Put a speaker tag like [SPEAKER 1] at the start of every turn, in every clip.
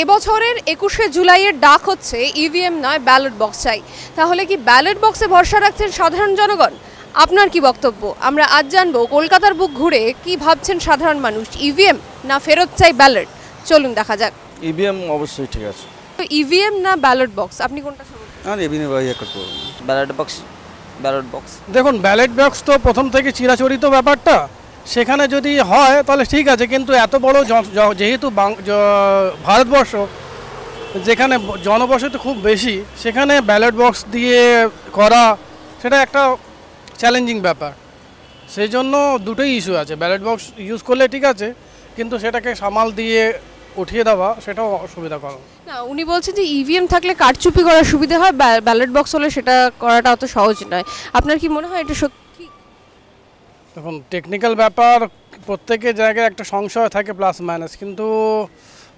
[SPEAKER 1] এবছরের একুশে জুলাইয়ের ডাক হচ্ছে ইভিএম নয় ব্যালট বক্স চাই। তাহলে কি ব্যালট বক্সে ভরসা রাখছেন সাধারণ জনগণ? আপনার কি বক্তব্য? আমরা আজ জানব কলকাতার বুক ঘুরে কি ভাবছেন সাধারণ মানুষ? ইভিএম না ফেরত চাই ব্যালট? চলুন দেখা যাক।
[SPEAKER 2] ইভিএম অবশ্যই ঠিক আছে।
[SPEAKER 1] তো ইভিএম না ব্যালট বক্স? আপনি কোনটা
[SPEAKER 3] ব্যালট বক্স ব্যালট বক্স।
[SPEAKER 4] দেখুন ব্যালেট বক্স তো প্রথম থেকে চিরাচরিত ব্যাপারটা। সেখানে যদি হয়, তাহলে ঠিক আছে, কিন্তু এত বড় যেহেতু ভারতবর্ষ, যেখানে জনবসতি খুব বেশি, সেখানে ব্যালট বক্স দিয়ে করা, সেটা একটা চ্যালেঞ্জিং ব্যাপার। সেই জন্য দুটোই ইস্যু আছে। ব্যালট বক্স ইউজ করলে ঠিক আছে, কিন্তু সেটাকে সামাল দিয়ে উঠিয়ে দেওয়া, সেটাও অসুবিধা করা
[SPEAKER 1] না, উনি বলছেন যে ইভিএম থাকলে কারচুপি করার সুবিধা হয় ব্যালট বক্স হলে সেটা করাটা অত সহজ নয়। আপনার কি মনে হয় এটা সত্যি?
[SPEAKER 4] দেখুন টেকনিক্যাল ব্যাপার প্রত্যেকের জায়গায় একটা সংশয় থাকে প্লাস মাইনাস কিন্তু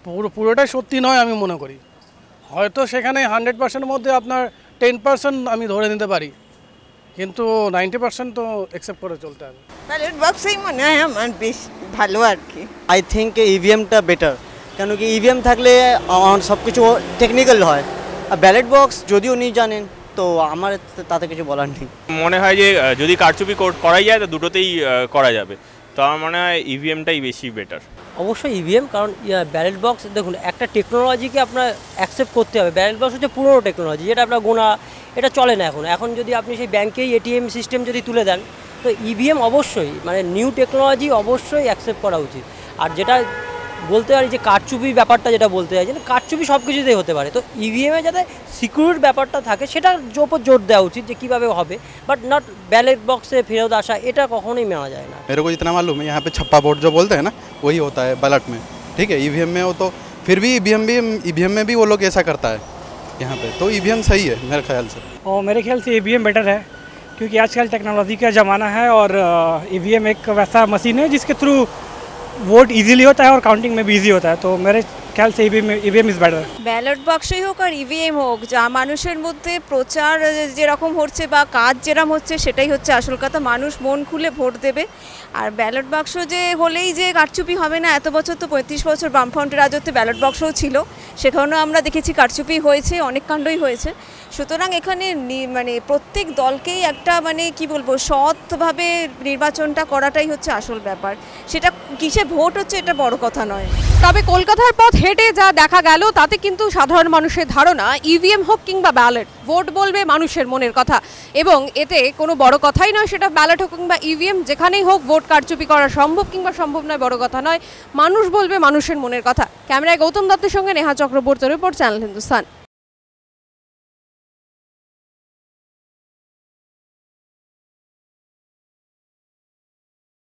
[SPEAKER 4] পুরো পুরোটাই সত্যি নয় আমি মনে করি। হয়তো সেখানে হান্ড্রেড পার্সেন্টের মধ্যে আপনার টেন পার্সেন্ট আমি ধরে নিতে পারি কিন্তু নাইনটি পার্সেন্ট তো অ্যাকসেপ্ট করে চলতে হবে।
[SPEAKER 5] ব্যালট বক্সেই মনে হয় আমার বেশ ভালো আর কি।
[SPEAKER 6] আই থিঙ্ক ইভিএমটা বেটার কেন কি ইভিএম থাকলে সব কিছু টেকনিক্যাল হয়। আর ব্যালেট বক্স যদিও উনি জানেন তো আমার তাতে কিছু বলার নেই।
[SPEAKER 7] মনে হয় যে যদি কারচুপি কর- করাই যায় তো দুটোতেই করা যাবে। তো আমার মনে হয় ইভিএমটাই বেশি বেটার
[SPEAKER 8] অবশ্যই ইভিএম কারণ ব্যালেট বক্স দেখুন একটা টেকনোলজিকে আপনার অ্যাকসেপ্ট করতে হবে। ব্যালেট বক্স হচ্ছে পুরনো টেকনোলজি যেটা আপনার গোনা এটা চলে না এখন। এখন যদি আপনি সেই ব্যাংকেই এটিএম সিস্টেম যদি তুলে দেন তো ইভিএম অবশ্যই মানে নিউ টেকনোলজি অবশ্যই অ্যাকসেপ্ট করা উচিত। আর যেটা বলতে পারি যে কারচুপি ব্যাপারটা যেটা বলতে চাইছেন কারচুপি সব কিছুতেই হতে পারে তো ইভিএমে যাতে সিকিউর ব্যাপারটা থাকে সেটার ওপর জোর দেওয়া উচিত যে কীভাবে হবে বাট নট ব্যালেট বক্সে ফেরত আসা এটা কখনোই মানা যায় না
[SPEAKER 9] मेरे को जितना मालूम है यहाँ पे छप्पा वोट जो बोलते हैं ना वही होता है बैलेट में ठीक है ईवीएम में हो तो फिर भी ईवीएम भी ईवीएम में भी वो लोग ऐसा करता है यहाँ पे तो ईवीएम सही है मेरे ख्याल से
[SPEAKER 10] और मेरे ख्याल से ई बेटर है क्योंकि आजकल टेक्नोलॉजी का ज़माना है और ई एक वैसा मशीन है जिसके थ्रू वोट इजीली होता है और काउंटिंग में भी इजी होता है तो मेरे ख्याल से E V M is better
[SPEAKER 11] ballot বাক্সই হোক আর ইভিএম হোক যা মানুষের মধ্যে প্রচার যেরকম হচ্ছে বা কাজ যেরকম হচ্ছে সেটাই হচ্ছে আসল কথা মানুষ মন খুলে ভোট দেবে আর ব্যালট বাক্স যে হলেই যে কারচুপি হবে না এত বছর তো পঁয়ত্রিশ বছর বামফ্রন্টের রাজত্বে ব্যালট বাক্সও ছিল সেখানেও আমরা দেখেছি কারচুপি হয়েছে অনেক কাণ্ডই হয়েছে সুতরাং এখানে নি- মানে প্রত্যেক দলকেই একটা মানে কি বলবো সৎভাবে নির্বাচনটা করাটাই হচ্ছে আসল ব্যাপার সেটা কিসে ভোট হচ্ছে এটা বড় কথা নয়
[SPEAKER 1] তবে কলকাতার পথ হেঁটে যা দেখা গেল, তাতে কিন্তু সাধারণ মানুষের ধারণা ইভিএম হোক কিংবা ব্যালট ভোট বলবে মানুষের মনের কথা। এবং এতে কোনো বড় কথাই নয়, সেটা ব্যালট হোক কিংবা ইভিএম যেখানেই হোক ভোট কারচুপি করা সম্ভব কিংবা সম্ভব নয়, বড় কথা নয়। মানুষ বলবে মানুষের মনের কথা। ক্যামেরায় গৌতম দত্তের সঙ্গে নেহা চক্রবর্তী রিপোর্ট, চ্যানেল হিন্দুস্তান।